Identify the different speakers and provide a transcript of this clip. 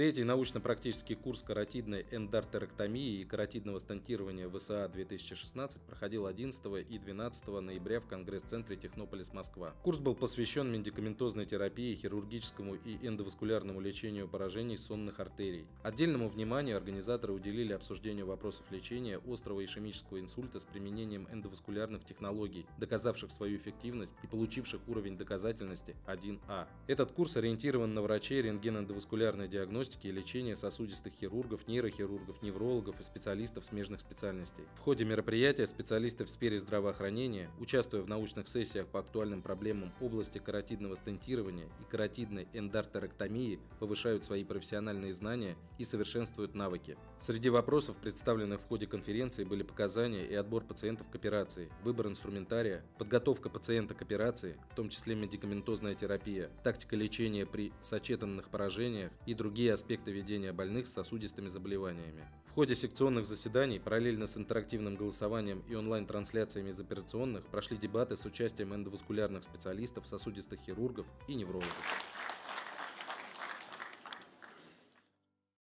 Speaker 1: Третий научно-практический курс каротидной эндартерэктомии и каротидного стентирования ВСА 2016 проходил 11 и 12 ноября в Конгресс-центре Технополис, Москва. Курс был посвящен медикаментозной терапии, хирургическому и эндоваскулярному лечению поражений сонных артерий. Отдельному вниманию организаторы уделили обсуждению вопросов лечения острого ишемического инсульта с применением эндоваскулярных технологий, доказавших свою эффективность и получивших уровень доказательности 1А. Этот курс ориентирован на врачей рентген-эндоваскулярной диагностики диагностики и лечения сосудистых хирургов, нейрохирургов, неврологов и специалистов смежных специальностей. В ходе мероприятия специалисты в сфере здравоохранения, участвуя в научных сессиях по актуальным проблемам области каротидного стентирования и каротидной эндартерэктомии, повышают свои профессиональные знания и совершенствуют навыки. Среди вопросов, представленных в ходе конференции, были показания и отбор пациентов к операции, выбор инструментария, подготовка пациента к операции, в том числе медикаментозная терапия, тактика лечения при сочетанных поражениях и другие другие аспекты ведения больных с сосудистыми заболеваниями. В ходе секционных заседаний, параллельно с интерактивным голосованием и онлайн-трансляциями из операционных, прошли дебаты с участием эндоваскулярных специалистов, сосудистых хирургов и неврологов.